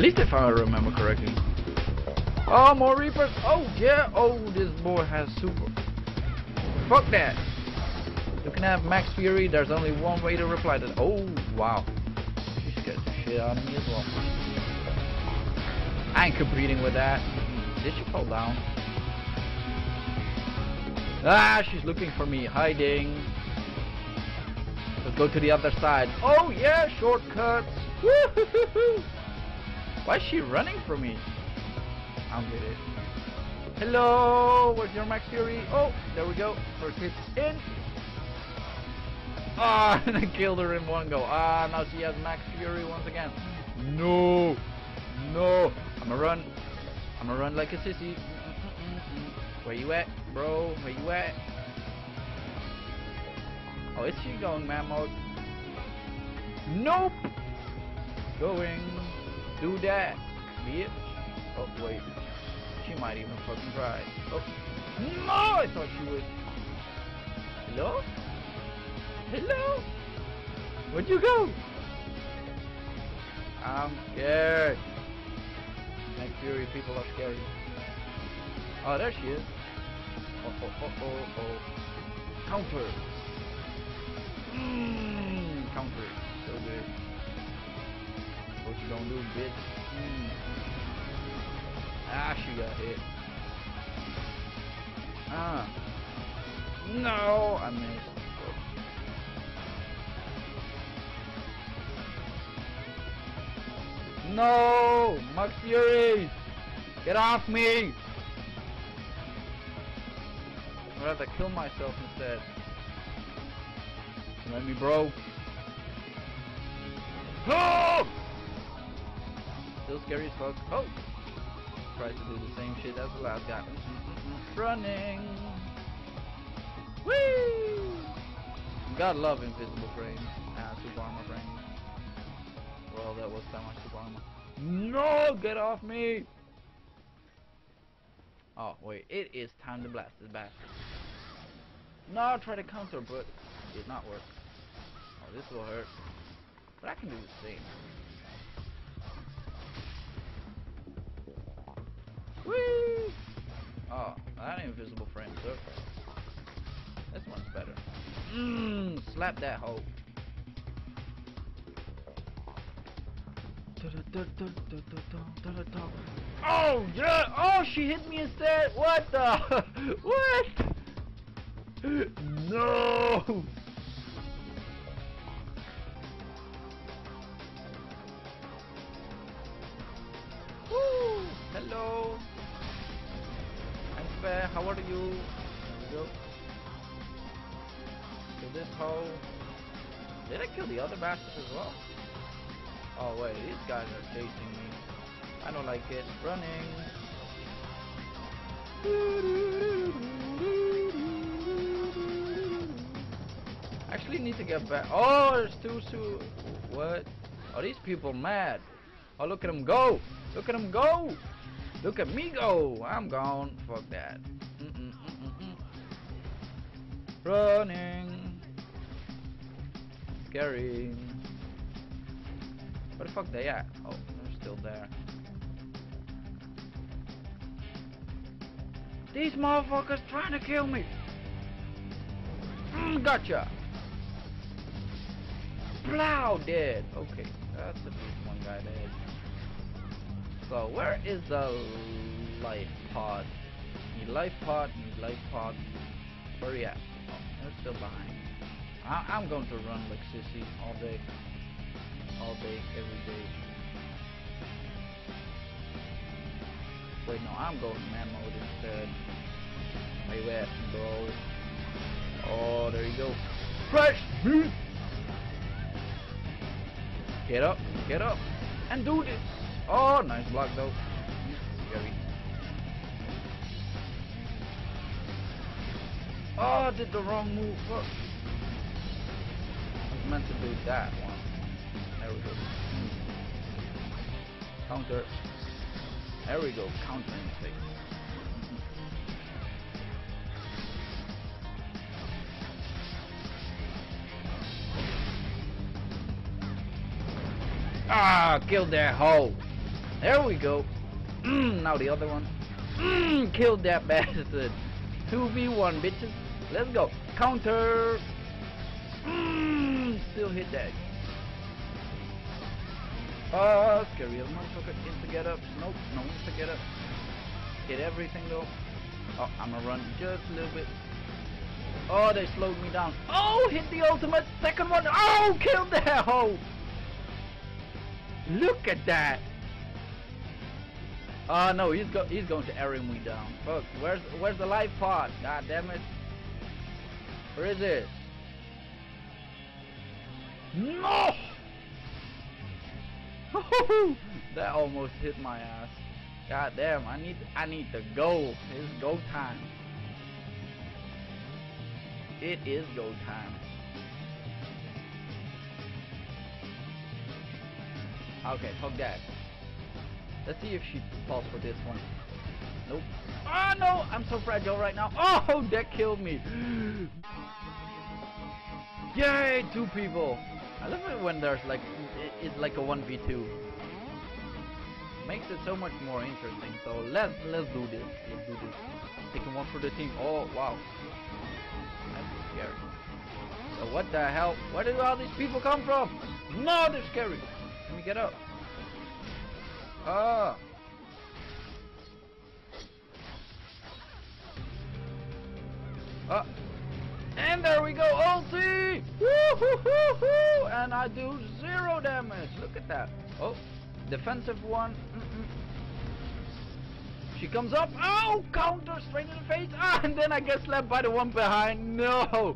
At least if I remember correctly. Oh, more Reapers. Oh, yeah. Oh, this boy has super. Fuck that. You can have Max Fury. There's only one way to reply to that. Oh, wow. She scared the shit out of me as well. I ain't competing with that. Did she fall down? Ah, she's looking for me. Hiding. Let's go to the other side. Oh, yeah, shortcuts. Woohoo! Why is she running from me? I don't get it. Hello, where's your Max Fury? Oh, there we go. First hit in. Ah, and I killed her in one go. Ah, now she has Max Fury once again. No, no. I'ma run. I'ma run like a sissy. Where you at, bro? Where you at? Oh, is she going man mode? Nope. Going. Do that, bitch. Oh wait. She might even fucking try. Oh. No, I thought she would. Hello? Hello? Where'd you go? I'm scared. Night Fury people are scary. Oh, there she is. Oh, oh, oh, oh, oh. Counter. Mmm, counter. So good. What you gonna do, bitch? Mm. Ah, she got hit. Ah. No, I missed. No! Max Fury! Get off me! I'm gonna have to kill myself instead. Let me, bro. Oh! Still scary as fuck. Oh! Tries to do the same shit as the last guy. Running! Woo! God love invisible frames. Ah, super armor frames. Well, that was that much super armor. No! Get off me! Oh, wait. It is time to blast this bastard. No, I'll try to counter, but it did not work. Oh, this will hurt. But I can do the same. That invisible frame took. That's much better. Mmm, slap that hoe. Oh yeah! Oh, she hit me instead. What the? what? No! How are you? Yo. Kill this hoe. Did I kill the other bastard as well? Oh wait, these guys are chasing me. I don't like it. Running. Actually need to get back. Oh, there's two, two. What? Are these people mad? Oh, look at them go. Look at them go. Look at me go. I'm gone. Fuck that. Mm -mm -mm Running. Scary. Where the fuck they at? Oh, they're still there. These motherfuckers trying to kill me. Mm, gotcha. Plow dead. Okay, that's at least one guy dead. So where is the life pod? Need life pod. Need life pod. Where are you at? Oh, they're still behind. I I'm going to run like sissy all day all day, every day. Wait, no, I'm going man mode instead. Where you at, bro? Oh, there you go. Fresh meat! Get up, get up, and do this! Oh, nice block though. Scary. Oh, I did the wrong move. Fuck. I was meant to do that one. There we go. Counter. There we go. Counter mistake. Ah, killed that hoe. There we go. Mm, now the other one. Mm, killed that bastard. 2v1, bitches. Let's go. Counter. Mm, still hit that. Oh, scary as motherfucker. Insta get up. Nope, no insta get up. Hit everything though. Oh, I'm gonna run just a little bit. Oh, they slowed me down. Oh, hit the ultimate. Second one. Oh, killed that hoe. Look at that. Oh no, he's go he's going to arrow me down. Fuck, where's where's the life pod? God damn it. Where is it? No! that almost hit my ass. God damn, I need I need to go. It's go time. It is go time. Okay, fuck that. Let's see if she falls for this one. Nope. Oh no, I'm so fragile right now. Oh, that killed me. Yay, two people. I love it when there's like, it's like a 1v2. Makes it so much more interesting. So let's, let's do this. Let's do this. Taking one for the team. Oh, wow. That's scary. So what the hell? Where did all these people come from? No, they're scary. Let me get up. Ah. Uh, and there we go, ulti! Woo-hoo-hoo-hoo! And I do zero damage. Look at that. Oh, defensive one. Mm -mm. She comes up. Oh, counter straight in the face. Ah, and then I get slapped by the one behind. No.